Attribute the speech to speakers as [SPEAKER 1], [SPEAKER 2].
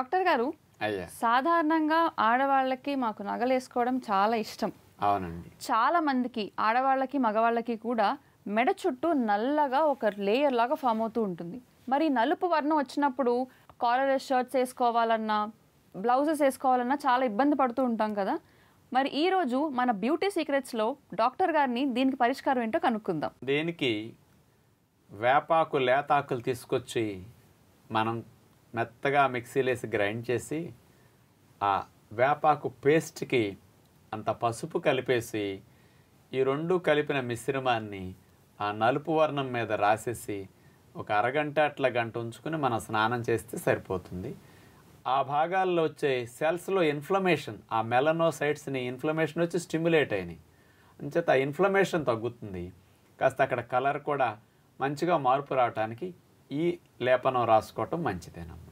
[SPEAKER 1] Doctor గారు సాధారణంగా ఆడవాళ్ళకి మాకు నగలు వేసుకోవడం చాలా ఇష్టం.
[SPEAKER 2] అవునండి.
[SPEAKER 1] చాలా మందికి ఆడవాళ్ళకి మగవాళ్ళకి కూడా మెడ చుట్టూ నల్లగా ఒక లేయర్ లాగా ఫామ్ అవుతూ ఉంటుంది. మరి నలుపు వర్ణం వచ్చినప్పుడు కాలర్ షర్ట్స్ వేసుకోవాలన్నా బ్లౌజెస్ వేసుకోవాలన్నా చాలా ఇబ్బంది పడుతూ ఉంటాం కదా. మరి ఈరోజు మన బ్యూటీ సీక్రెట్స్లో డాక్టర్ గారిని దీనికి పరిష్కారం ఏంటో కనుక్కుందాం.
[SPEAKER 2] దీనికి వేపాకు లేతాకులు తీసుకొచ్చి మనం మెత్తగా మిక్సీలో వేసి గ్రైండ్ చేసి ఆ వేపాకు పేస్ట్కి అంత పసుపు కలిపేసి ఈ రెండు కలిపిన మిశ్రమాన్ని ఆ నలుపు వర్ణం మీద రాసేసి ఒక అరగంట అట్లా గంట ఉంచుకుని మనం స్నానం చేస్తే సరిపోతుంది. ఆ భాగాల్లో వచ్చే సెల్స్లో ఇన్ఫ్లమేషన్ ఆ మెలనోసైట్స్ని ఇన్ఫ్లమేషన్ వచ్చి స్టిమ్యులేట్ అయినాయి. అంచేత ఇన్ఫ్లమేషన్ తగ్గుతుంది. కాస్త అక్కడ కలర్ కూడా మంచిగా మార్పు రావడానికి ఈ లేపనం రాసుకోవటం మంచిదేనమ్మా.